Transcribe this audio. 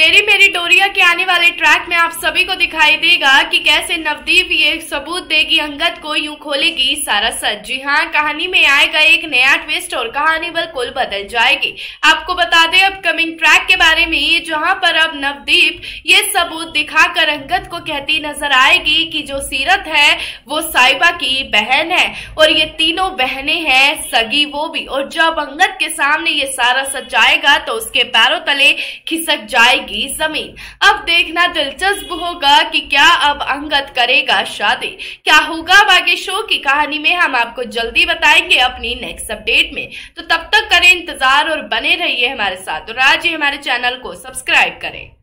तेरी मेरी डोरिया के आने वाले ट्रैक में आप सभी को दिखाई देगा कि कैसे नवदीप ये सबूत देगी अंगद को यूँ खोलेगी सारा सच। जी हाँ कहानी में आएगा एक नया ट्विस्ट और कहानी बिल्कुल बदल जाएगी। आपको बता दें अपकमिंग ट्रैक के बारे में जहाँ पर अब नवदीप ये सबूत दिखाकर अंगद को कहती नज़र आएगी कि जो सीरत है, वो साइबा की बहन है। और ये तीनों बहनें हैं, सगी वो भी। और जब अंगद के सामने ये सारा सच तो उसके पैरों तले खिसक जाएगी ज़मीन। अब देखना दिलचस्प होगा कि क्या अब अंगद करेगा शादी। क्या होगा बाकी शो की कहानी में, हम आपको जल्दी बताएँगे अपनी नेक्स्ट अपडेट में। तो तब तक करें इंतज़ार और बने रहिए हमारे साथ। और आज ही हमारे चैनल को सब्सक्राइब करें।